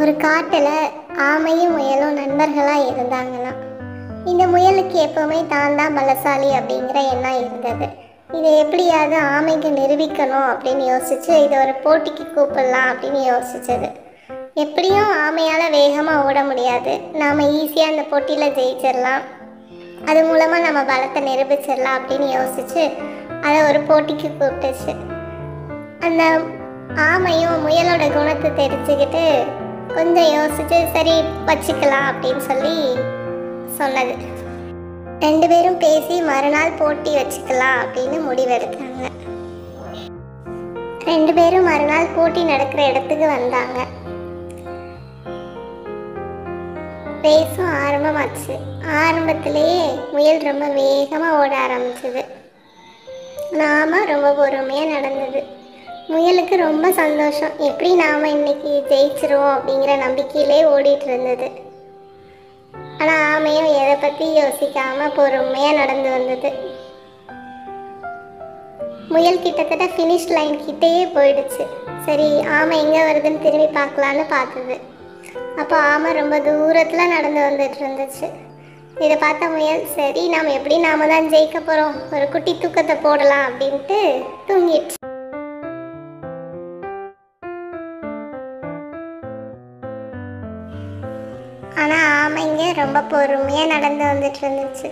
ஒரு காட்டில் ஆமையும் முயலும் நண்பர்களாக இருந்தாங்களாம். இந்த முயலுக்கு எப்போவுமே தான் தான் பலசாலி அப்படிங்கிற எண்ணம் இருந்தது. இதை எப்படியாவது ஆமைக்கு நிரூபிக்கணும் அப்படின்னு யோசிச்சு இதை ஒரு போட்டிக்கு கூப்பிடலாம் அப்படின்னு யோசிச்சது. எப்படியும் ஆமையால் வேகமாக ஓட முடியாது. நாம் ஈஸியாக அந்த போட்டியில் ஜெயிச்சிடலாம். அது மூலமாக நம்ம பலத்தை நிரூபிச்சிடலாம் அப்படின்னு யோசிச்சு அதை ஒரு போட்டிக்கு கூப்பிட்டுச்சு. அந்த ஆமையும் முயலோட குணத்தை தெரிஞ்சுக்கிட்டு கொஞ்சம் யோசிச்சு சரி வச்சுக்கலாம் அப்படின்னு சொல்லி சொன்னது. ரெண்டு பேரும் பேசி மறுநாள் போட்டி வச்சுக்கலாம் அப்படின்னு முடிவெடுத்தாங்க ரெண்டு பேரும் மறுநாள் போட்டி நடக்கிற இடத்துக்கு வந்தாங்க. ரேஸும் ஆரம்பமாச்சு. ஆரம்பத்திலேயே முயல் ரொம்ப வேகமாக ஓட ஆரம்பிச்சது. நாம ரொம்ப பொறுமையாக நடந்தது. முயலுக்கு ரொம்ப சந்தோஷம். எப்படி நாம் இன்னைக்கு ஜெயிச்சிருவோம் அப்படிங்கிற நம்பிக்கையிலே ஓடிட்டு இருந்தது. ஆனால் ஆமையும் எதை பற்றி யோசிக்காமல் பொறுமையாக நடந்து வந்தது. முயல் கிட்டத்தட்ட ஃபினிஷ் லைன் கிட்டேயே போயிடுச்சு. சரி ஆமை எங்கே வருதுன்னு திரும்பி பார்க்கலான்னு பார்த்தது. அப்போ ஆமை ரொம்ப தூரத்தில் நடந்து வந்துட்டு இருந்துச்சு. இதை பார்த்த முயல் சரி நாம் எப்படி நாம தான் ஜெயிக்க போகிறோம் ஒரு குட்டி தூக்கத்தை போடலாம் அப்படின்ட்டு தூங்கிடுச்சு. ஆனால் ஆமைங்க ரொம்ப பொறுமையாக நடந்து வந்துட்டு இருந்துச்சு.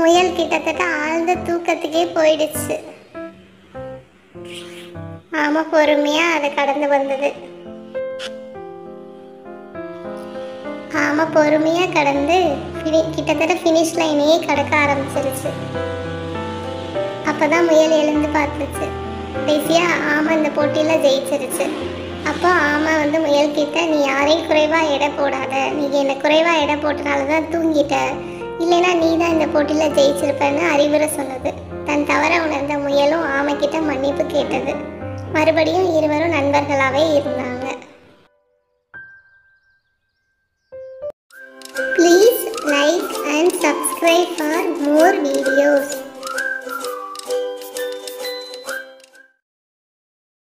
முயல் கிட்டத்தட்ட ஆழ்ந்த தூக்கத்துக்கே போயிடுச்சு. ஆமா பொறுமையா அதை கடந்து வந்தது. ஆமா பொறுமையா கடந்து கிட்டத்தட்ட ஃபினிஷ் லைனையே கடக்க ஆரம்பிச்சிருச்சு. அப்பதான் முயல் எழுந்து பார்த்துச்சு. கடைசியா ஆமா இந்த போட்டியில ஜெயிச்சிருச்சு. அப்போ ஆமா வந்து முயல் கிட்ட நீ யாரையும் குறைவா எடை போடாத. நீ என்னை குறைவா எடை போட்டனால தான் தூங்கிட்ட. இல்லைன்னா நீ தான் இந்த போட்டியில ஜெயிச்சிருப்பேன்னு அறிவுரை சொன்னது. தன் தவற உணர்ந்த முயலும் ஆமை கிட்ட மன்னிப்பு கேட்டது. மறுபடியும் இருவரும் நண்பர்களாகவே இருந்தாங்க. Please like and subscribe for more videos